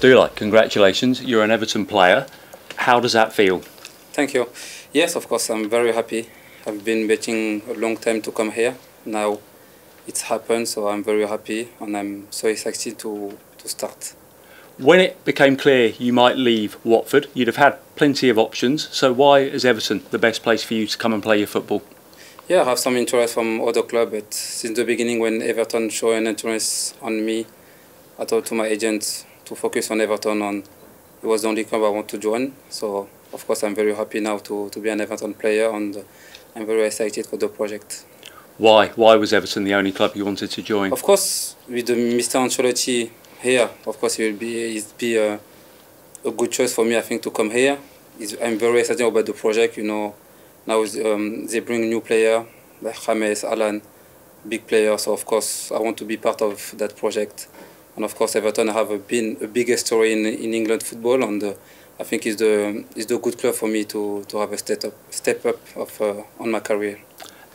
Abdoulaye, congratulations. You're an Everton player. How does that feel? Thank you. Yes, of course, I'm very happy. I've been waiting a long time to come here. Now it's happened, so I'm very happy and I'm so excited to, to start. When it became clear you might leave Watford, you'd have had plenty of options. So why is Everton the best place for you to come and play your football? Yeah, I have some interest from other clubs, but since the beginning when Everton showed an interest on me, I told to my agent to focus on Everton and it was the only club I want to join. So of course I'm very happy now to, to be an Everton player and I'm very excited for the project. Why? Why was Everton the only club you wanted to join? Of course, with Mr. Ancelotti here, of course it will be, it be a, a good choice for me, I think, to come here. I'm very excited about the project, you know, now um, they bring new player like James, Allan, big players. So of course I want to be part of that project. And of course Everton have been a big story in, in England football, and uh, I think it's the it's the good club for me to, to have a step up step up of uh, on my career.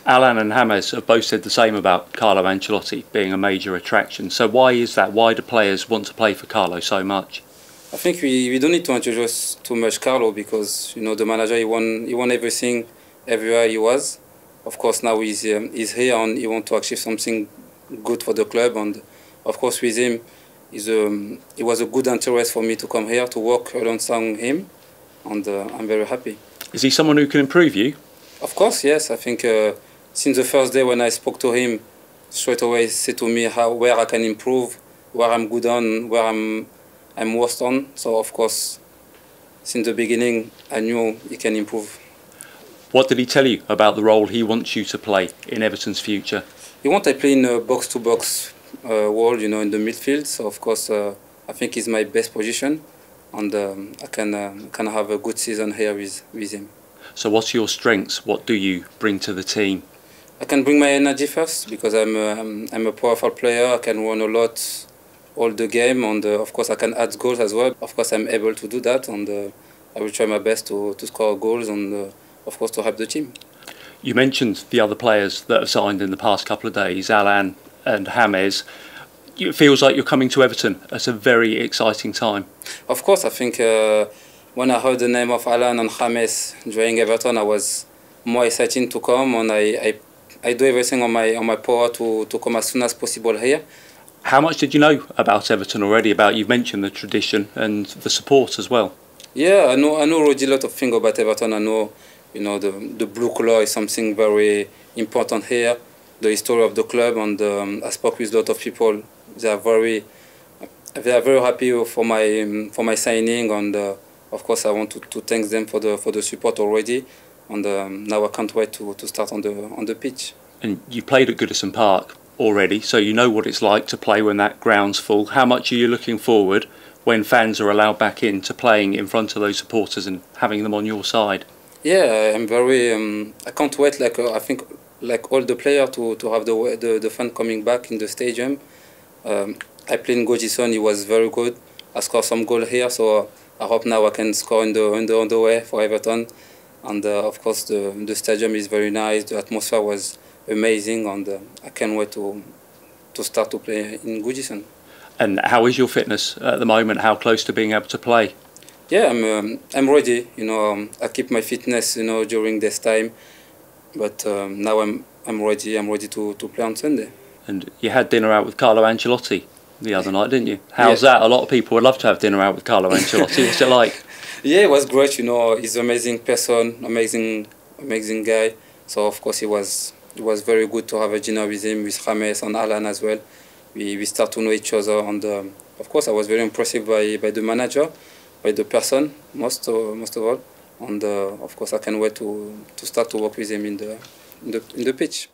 Allan and James have both said the same about Carlo Ancelotti being a major attraction. So why is that? Why do players want to play for Carlo so much? I think we, we don't need to introduce too much Carlo because you know the manager he won he won everything everywhere he was. Of course, now he's, um, he's here and he wants to achieve something good for the club. And of course, with him, he's, um, it was a good interest for me to come here to work alongside him. And uh, I'm very happy. Is he someone who can improve you? Of course, yes. I think uh, since the first day when I spoke to him, straight away he said to me how where I can improve, where I'm good on, where I'm I'm worst on. So of course, since the beginning, I knew he can improve. What did he tell you about the role he wants you to play in Everton's future? He wants I play in a box-to-box uh, world, you know, in the midfield. So of course, uh, I think it's my best position, and um, I can uh, can have a good season here with with him. So what's your strengths? What do you bring to the team? I can bring my energy first because I'm a, I'm, I'm a powerful player. I can run a lot all the game, and uh, of course I can add goals as well. Of course I'm able to do that, and uh, I will try my best to, to score goals and uh, of course, to help the team. You mentioned the other players that have signed in the past couple of days, Allan and James. It feels like you're coming to Everton at a very exciting time. Of course, I think uh, when I heard the name of Allan and James joining Everton, I was more excited to come, and I, I, I do everything on my on my power to, to come as soon as possible here. How much did you know about Everton already? About you've mentioned the tradition and the support as well. Yeah, I know I know already a lot of things about Everton. I know you know, the, the blue color is something very important here. The history of the club, and um, I spoke with a lot of people. They are very, they are very happy for my for my signing, and uh, of course I want to, to thank them for the for the support already. And um, now I can't wait to, to start on the on the pitch. And you played at Goodison Park already, so you know what it's like to play when that ground's full. How much are you looking forward when fans are allowed back in to playing in front of those supporters and having them on your side? Yeah, I'm very. Um, I can't wait. Like uh, I think, like all the players, to to have the the the fun coming back in the stadium. Um, I played in Goodison. He was very good. I scored some goal here, so I hope now I can score in the in the on the way for Everton. And uh, of course, the the stadium is very nice. The atmosphere was amazing, and uh, I can't wait to to start to play in Goodison. And how is your fitness at the moment? How close to being able to play? Yeah, I'm um, I'm ready. You know, um, I keep my fitness. You know, during this time, but um, now I'm I'm ready. I'm ready to, to play on Sunday. And you had dinner out with Carlo Ancelotti the other night, didn't you? How's yeah. that? A lot of people would love to have dinner out with Carlo Ancelotti. What's it like? Yeah, it was great. You know, he's an amazing person, amazing, amazing guy. So of course, it was it was very good to have a dinner with him, with James and Allan as well. We we start to know each other, and um, of course, I was very impressed by by the manager by the person most uh, most of all and uh, of course I can wait to to start to work with him in the in the, in the pitch.